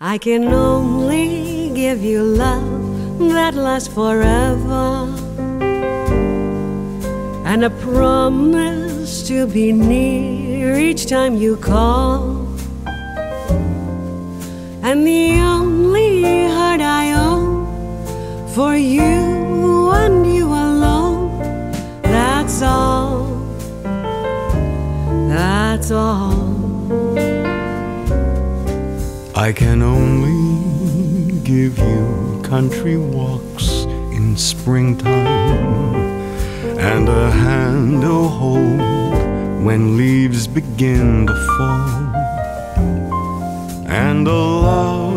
I can only give you love that lasts forever and a promise to be near each time you call. And the only heart I own for you and you alone, that's all. That's all. I can only give you country walks in springtime and a hand to hold when leaves begin to fall, and a love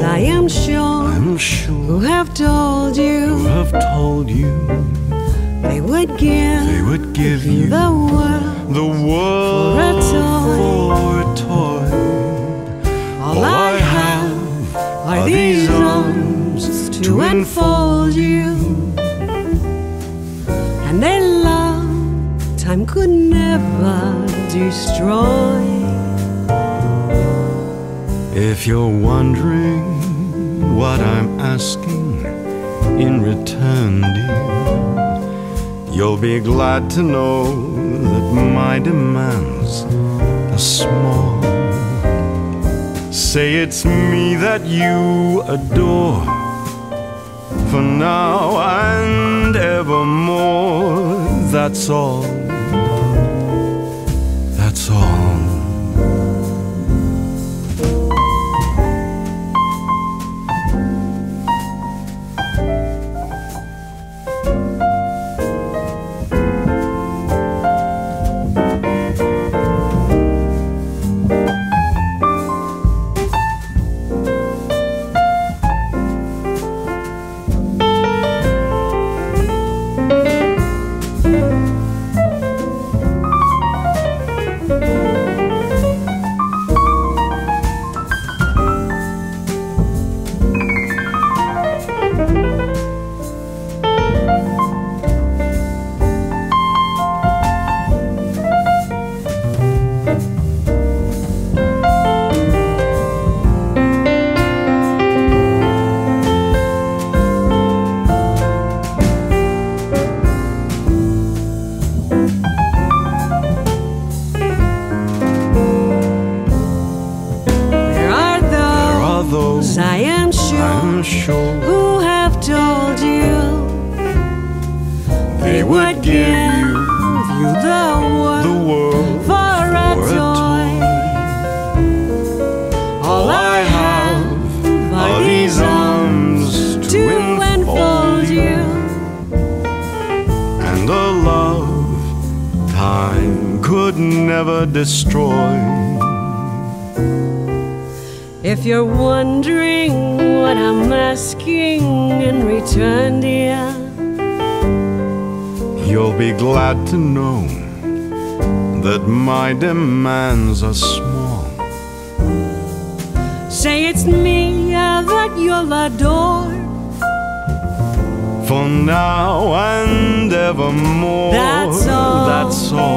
I am sure, I'm who sure have told who you have told you they would give, they would give you the world. the world For a toy. for a toy. All I have are these arms to enfold you, and a love time could never destroy. If you're wondering what I'm asking in return, dear, you'll be glad to know that my demands are small. Say it's me that you adore for now and evermore. That's all. That's all. I'm sure who have told you they would give you you the world the world for a for a toy. All I have are these arms to, enfold you. and a love time could never destroy. If you're wondering what I'm asking in return, dear, You'll be glad to know that my demands are small. say it's me uh, that you'll adore. For now and evermore. That's all. That's all.